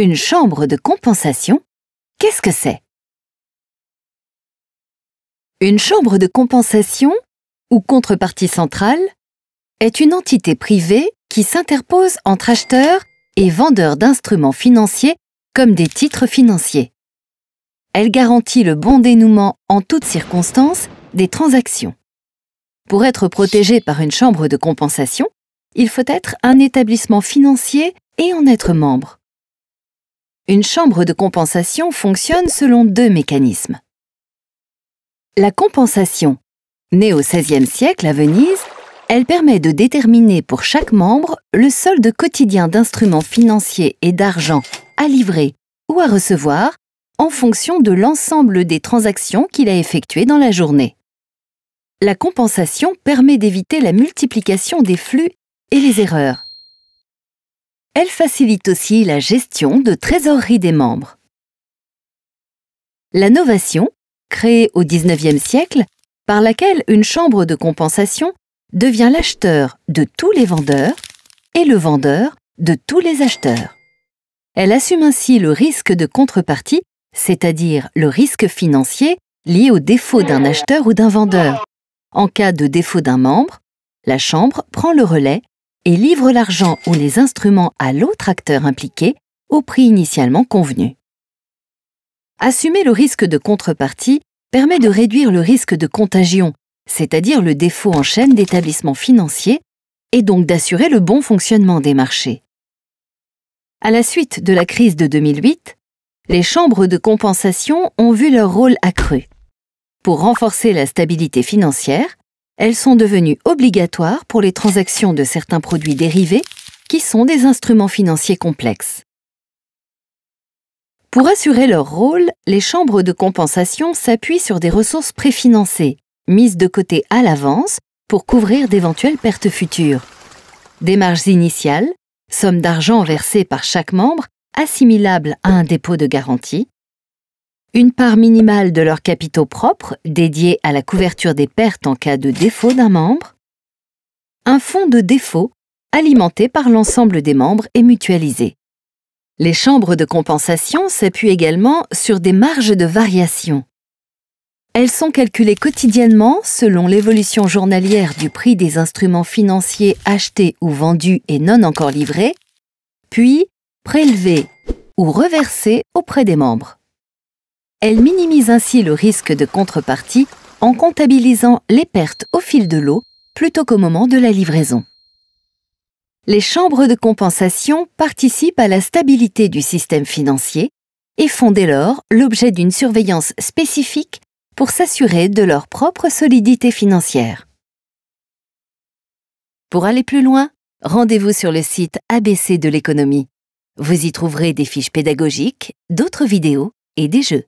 Une chambre de compensation, qu'est-ce que c'est? Une chambre de compensation, ou contrepartie centrale, est une entité privée qui s'interpose entre acheteurs et vendeurs d'instruments financiers comme des titres financiers. Elle garantit le bon dénouement en toutes circonstances des transactions. Pour être protégé par une chambre de compensation, il faut être un établissement financier et en être membre. Une chambre de compensation fonctionne selon deux mécanismes. La compensation, née au XVIe siècle à Venise, elle permet de déterminer pour chaque membre le solde quotidien d'instruments financiers et d'argent à livrer ou à recevoir en fonction de l'ensemble des transactions qu'il a effectuées dans la journée. La compensation permet d'éviter la multiplication des flux et les erreurs. Elle facilite aussi la gestion de trésorerie des membres. La novation, créée au XIXe siècle, par laquelle une chambre de compensation devient l'acheteur de tous les vendeurs et le vendeur de tous les acheteurs. Elle assume ainsi le risque de contrepartie, c'est-à-dire le risque financier lié au défaut d'un acheteur ou d'un vendeur. En cas de défaut d'un membre, la Chambre prend le relais et livre l'argent ou les instruments à l'autre acteur impliqué au prix initialement convenu. Assumer le risque de contrepartie permet de réduire le risque de contagion c'est-à-dire le défaut en chaîne d'établissements financiers, et donc d'assurer le bon fonctionnement des marchés. À la suite de la crise de 2008, les chambres de compensation ont vu leur rôle accru. Pour renforcer la stabilité financière, elles sont devenues obligatoires pour les transactions de certains produits dérivés qui sont des instruments financiers complexes. Pour assurer leur rôle, les chambres de compensation s'appuient sur des ressources préfinancées, mises de côté à l'avance pour couvrir d'éventuelles pertes futures. Des initiales, somme d'argent versée par chaque membre, assimilable à un dépôt de garantie, une part minimale de leurs capitaux propres dédiée à la couverture des pertes en cas de défaut d'un membre, un fonds de défaut alimenté par l'ensemble des membres et mutualisé. Les chambres de compensation s'appuient également sur des marges de variation, elles sont calculées quotidiennement selon l'évolution journalière du prix des instruments financiers achetés ou vendus et non encore livrés, puis prélevées ou reversées auprès des membres. Elles minimisent ainsi le risque de contrepartie en comptabilisant les pertes au fil de l'eau plutôt qu'au moment de la livraison. Les chambres de compensation participent à la stabilité du système financier et font dès lors l'objet d'une surveillance spécifique pour s'assurer de leur propre solidité financière. Pour aller plus loin, rendez-vous sur le site ABC de l'économie. Vous y trouverez des fiches pédagogiques, d'autres vidéos et des jeux.